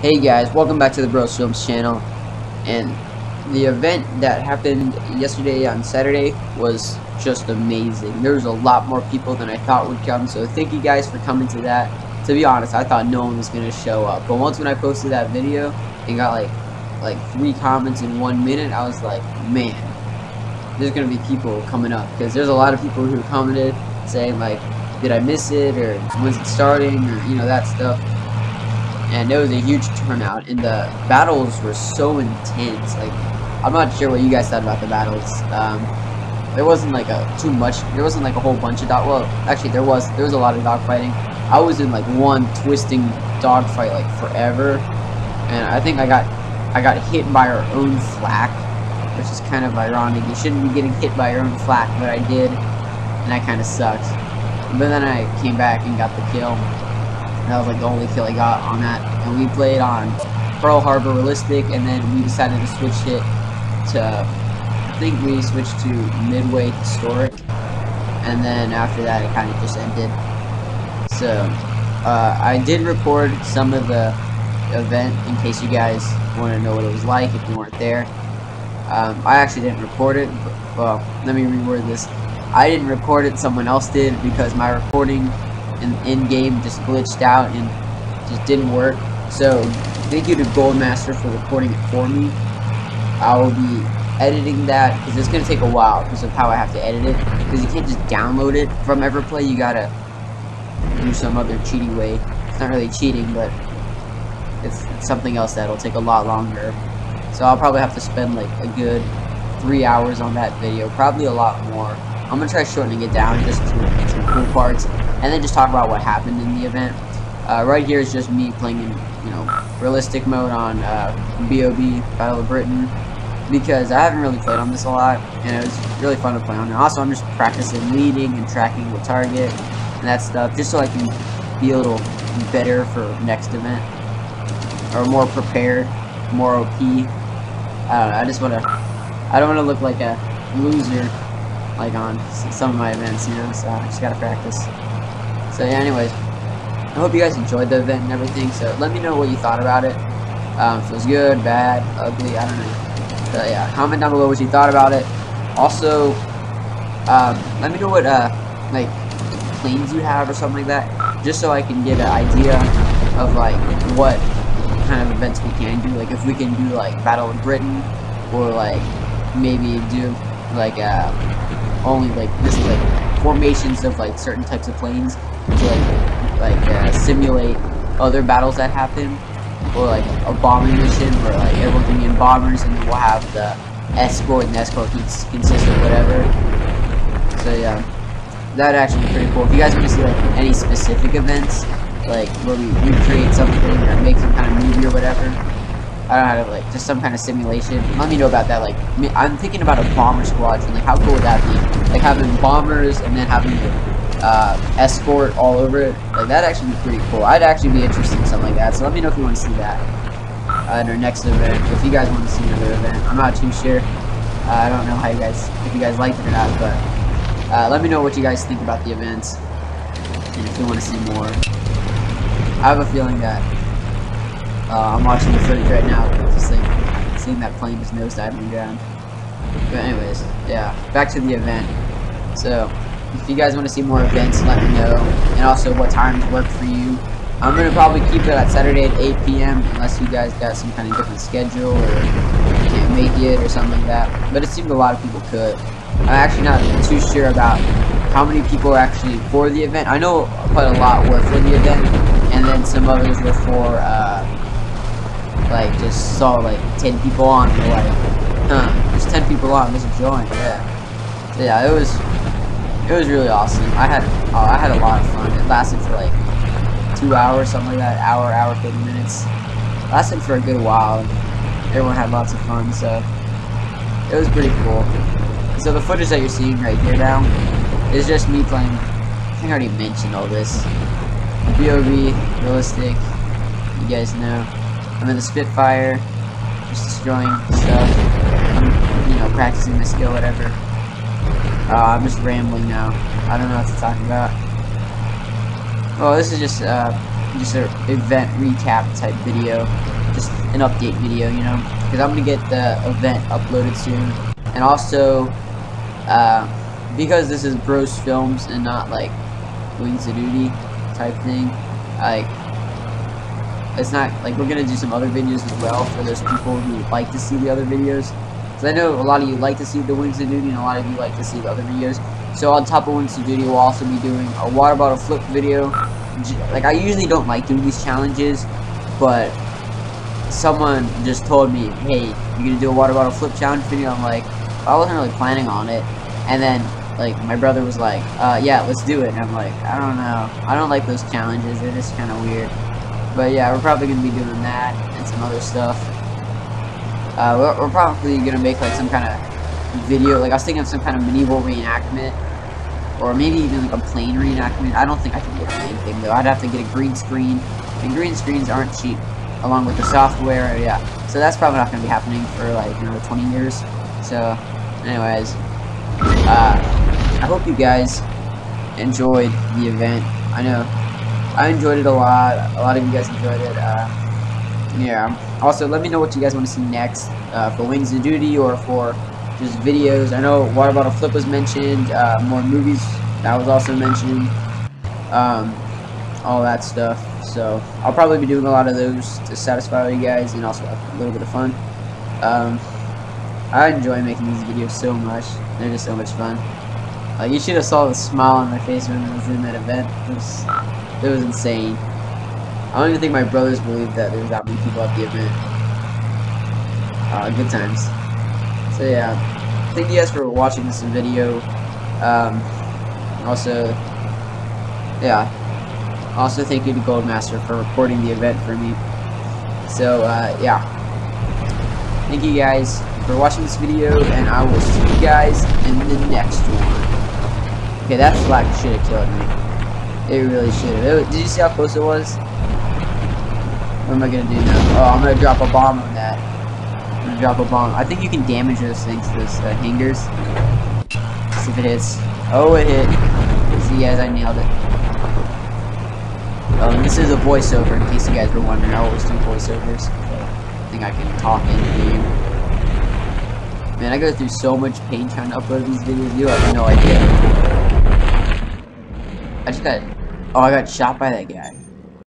Hey guys, welcome back to the Bros Films channel. And the event that happened yesterday on Saturday was just amazing. There was a lot more people than I thought would come, so thank you guys for coming to that. To be honest, I thought no one was gonna show up, but once when I posted that video and got like like three comments in one minute, I was like, man, there's gonna be people coming up because there's a lot of people who commented saying like, did I miss it or when's it starting or you know that stuff and it was a huge turnout and the battles were so intense. Like i'm not sure what you guys thought about the battles. Um there wasn't like a too much there wasn't like a whole bunch of dog well actually there was there was a lot of dog fighting i was in like one twisting dog fight like forever. And i think i got i got hit by our own flak which is kind of ironic. You shouldn't be getting hit by your own flak but i did and that kind of sucks. But then i came back and got the kill that was like the only kill I got on that. And we played on Pearl Harbor Realistic, and then we decided to switch it to, I think we switched to Midway Historic. And then after that, it kind of just ended. So, uh, I did record some of the event in case you guys want to know what it was like if you weren't there. Um, I actually didn't record it, but, well, let me reword this. I didn't record it, someone else did, because my recording in, in game just glitched out and just didn't work. So thank you to Goldmaster for recording it for me. I will be editing that because it's gonna take a while because of how I have to edit it. Because you can't just download it from Everyplay. You gotta do some other cheaty way. It's not really cheating, but it's, it's something else that'll take a lot longer. So I'll probably have to spend like a good three hours on that video, probably a lot more. I'm gonna try shortening it down just to some cool parts and then just talk about what happened in the event. Uh, right here is just me playing in, you know, realistic mode on uh, BOB, Battle of Britain, because I haven't really played on this a lot, and it was really fun to play on. And also, I'm just practicing leading and tracking the target and that stuff, just so I can be a little better for next event, or more prepared, more OP. I don't know, I just want to, I don't want to look like a loser, like on some of my events, you know, so I just gotta practice. So yeah, anyways, I hope you guys enjoyed the event and everything. So let me know what you thought about it. Um, if it was good, bad, ugly, I don't know. Yeah, comment down below what you thought about it. Also, um, let me know what uh, like planes you have or something like that, just so I can get an idea of like what kind of events we can do. Like if we can do like Battle of Britain, or like maybe do like uh, only like this is like formations of like certain types of planes to like like uh, simulate other battles that happen, or like a bombing mission where like everyone can be in bombers, and we'll have the escort, and escort can consist of whatever. So yeah, that'd actually be pretty cool. If you guys want to see like any specific events, like where we recreate something or make some kind of movie or whatever, I don't know how to like just some kind of simulation. Let me know about that. Like I'm thinking about a bomber squadron. Like how cool would that be? Like having bombers and then having uh, escort all over it. Like that'd actually be pretty cool. I'd actually be interested in something like that. So let me know if you want to see that at our next event. If you guys want to see another event, I'm not too sure. Uh, I don't know how you guys, if you guys liked it or not, but uh, let me know what you guys think about the events and if you want to see more. I have a feeling that uh, I'm watching the footage right now, just like seeing that plane just nosediving down. But anyways, yeah, back to the event. So, if you guys want to see more events, let me know. And also what times work for you. I'm going to probably keep it at Saturday at 8 p.m. unless you guys got some kind of different schedule or can't make it or something like that. But it seemed a lot of people could. I'm actually not too sure about how many people are actually for the event. I know quite a lot were for the event, and then some others were for, uh, like, just saw, like, 10 people on, and like, huh, there's 10 people on, let's join, yeah. So, yeah, it was, it was really awesome. I had oh, I had a lot of fun. It lasted for like two hours, something like that. Hour, hour, 30 minutes. It lasted for a good while. Everyone had lots of fun, so it was pretty cool. So the footage that you're seeing right here now is just me playing. I think I already mentioned all this. BOB, realistic. You guys know. I'm in the Spitfire, just destroying stuff. I'm, you know, practicing my skill, whatever. Uh, I'm just rambling now. I don't know what to talk about. Well, this is just uh, just an event recap type video, just an update video, you know, because I'm gonna get the event uploaded soon, and also, uh, because this is Bros Films and not like Wings of Duty type thing, like it's not like we're gonna do some other videos as well for those people who like to see the other videos. Because I know a lot of you like to see the Wings of Duty and a lot of you like to see the other videos. So on top of Wings of Duty, we'll also be doing a water bottle flip video. Like I usually don't like doing these challenges, but someone just told me, hey, you're gonna do a water bottle flip challenge video. I'm like, I wasn't really planning on it. And then like my brother was like, uh, yeah, let's do it. And I'm like, I don't know. I don't like those challenges. They're just kind of weird. But yeah, we're probably gonna be doing that and some other stuff. Uh, we're, we're probably gonna make like some kind of video. Like I was thinking of some kind of medieval reenactment, or maybe even like a plane reenactment. I don't think I can get anything though. I'd have to get a green screen, and green screens aren't cheap, along with the software. Yeah, so that's probably not gonna be happening for like another 20 years. So, anyways, uh, I hope you guys enjoyed the event. I know I enjoyed it a lot. A lot of you guys enjoyed it. Uh, yeah. Also, let me know what you guys want to see next uh, for Wings of Duty or for just videos. I know Water Bottle Flip was mentioned. Uh, more movies that was also mentioned. Um, all that stuff. So I'll probably be doing a lot of those to satisfy you guys and also have a little bit of fun. Um, I enjoy making these videos so much. They're just so much fun. Like you should have saw the smile on my face when I was in that event. It was insane. I don't even think my brothers believed that there was that many people at the event. Uh, good times. So yeah, thank you guys for watching this video. Um, also, yeah. Also, thank you to Goldmaster for recording the event for me. So, uh, yeah. Thank you guys for watching this video, and I will see you guys in the next one. Okay, that flak should have killed me. It really should have. Did you see how close it was? What am I gonna do now? Oh, I'm gonna drop a bomb on that. I'm gonna drop a bomb. I think you can damage those things, those uh, hangars. see if it hits. Oh, it hit. See, guys, I nailed it. Um, this is a voiceover, in case you guys were wondering. I always do voiceovers. I think I can talk in game. Man, I go through so much pain trying to upload these videos. You have no idea. I just got Oh, I got shot by that guy.